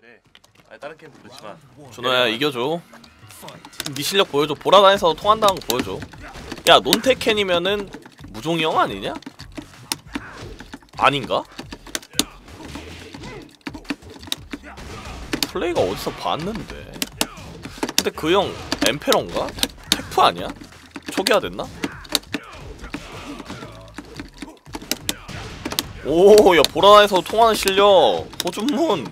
그래. 아니 다른 게임도 그렇지만 준호야 이겨줘 네 실력 보여줘 보라단에서 통한다는 거 보여줘 야 논테켄이면은 무종이 형 아니냐? 아닌가? 플레이가 어디서 봤는데 근데 그 형 엠페런가? 테, 테프 아니야? 초기화 됐나? 오, 야 보라단에서 통하는 실력 호준문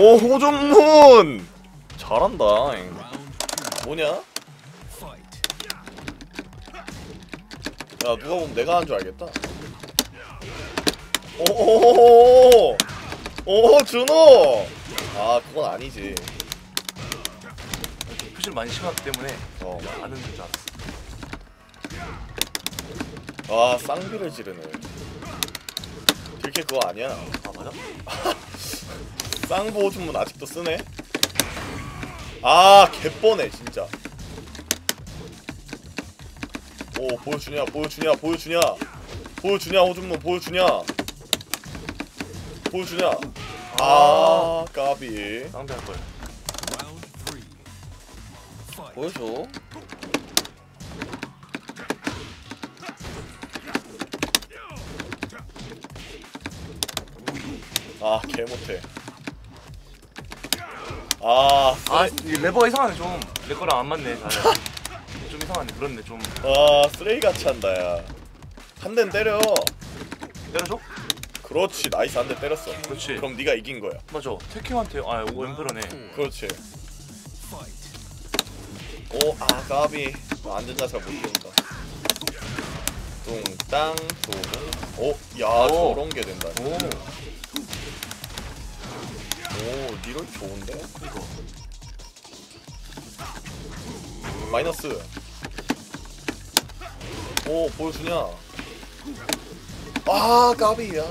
오 호준문 잘한다 잉. 뭐냐? 야 누가 보면 내가 한 줄 알겠다 오오오오 오 준호 아 그건 아니지 표시를 많이 심하기 때문에 어. 아는 줄 알았어. 와 쌍비를 지르네 이렇게 그거 아니야 아 맞아? 쌍보 호준문 아직도 쓰네? 아 개뻔해 진짜. 오 보여주냐 보여주냐 보여주냐. 보여주냐 호준문 보여주냐. 보여주냐. 아 까비. 쌍배할 걸. 보여줘. 아 개못해 아, 아, 이 레버가 이상하네 좀. 내 거랑 안 맞네. 잘. 좀 이상하네. 그렇네 좀. 아 쓰레기 같이 한다 야 한 대는 때려 때려줘? 그렇지 나이스 한 대 때렸어 그렇지. 그럼 네가 이긴 거야 맞아. 테큐한테 아 오, 엠브러네. 그렇지 오 아 까비 안전 자세가 못 된다 뚱땅 뚱 오 야 오. 저런 게 된다 오. 오 니럴 좋은데? 이거. 마이너스. 오 보여주냐? 아 까비야.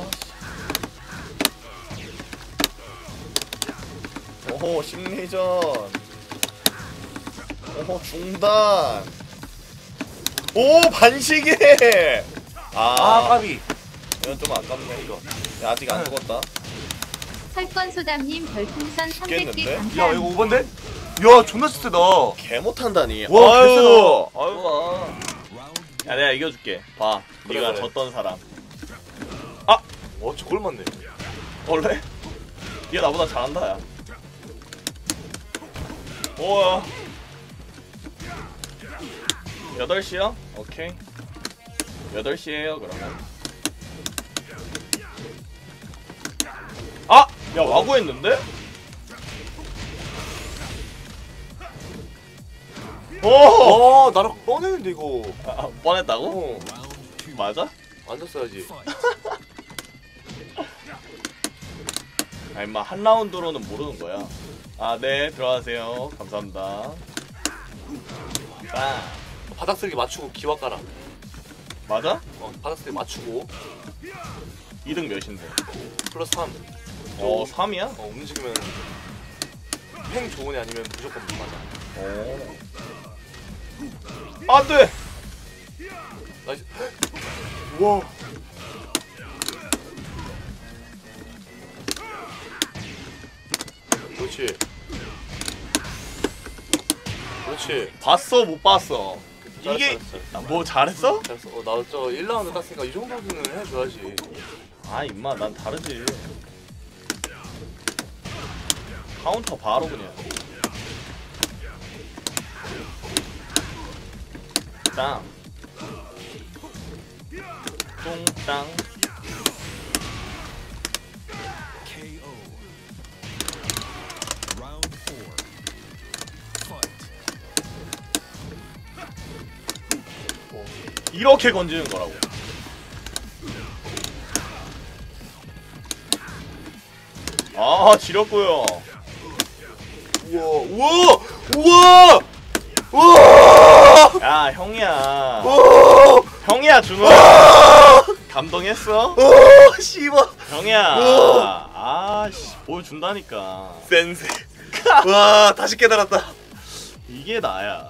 오호 심리전. 오호 중단. 오 반시계! 아, 아, 까비. 이건 좀 아깝네 이거. 야, 아직 안 죽었다 설건소담님 별풍선 300개 죽겠는데? 야 감사합니다. 이거 오반데? 야 존나 세다. 개 못한다니 와, 아유 개쎄다. 아유 야 내가 이겨줄게 봐 그래, 네가 그래. 졌던 사람 와 저걸 맞네. 원래? 얘 나보다 잘한다 야 오야 8시요? 오케이 8시에요 그러면 아! 야 와구 했는데? 오! 와 나랑 뻔했는데 이거. 아, 뻔했다고? 어. 맞아? 앉았어야지. 아 임마 한 라운드로는 모르는 거야 아 네 들어가세요 감사합니다 아 바닥 쓸기 맞추고 기와 깔아. 맞아? 어 바닥 쓸기 맞추고 2등 몇인데? 플러스 3. 어 3이야? 어 움직이면 행 좋은 애 아니면 무조건 못 맞아. 오 안돼! nice. 와. 그렇지. 그렇지. 봤어 못 봤어 이게 잘했어, 아, 뭐 잘했어? 잘했어. 어, 나저 1라운드 땄으니까 이 정도는 해줘야지. 아 임마 난 다르지 카운터 바로 그냥. 땅. 뚱땅. 이렇게 건지는 거라고. 아 지렸고요 우와, 우와, 우와, 우와, 야 형이야 우와, 형이야 준호 감동했어? 우와, 씨발. 형이야 우와. 아씨 보여준다니까 센세. 와, 다시 깨달았다. 이게 나야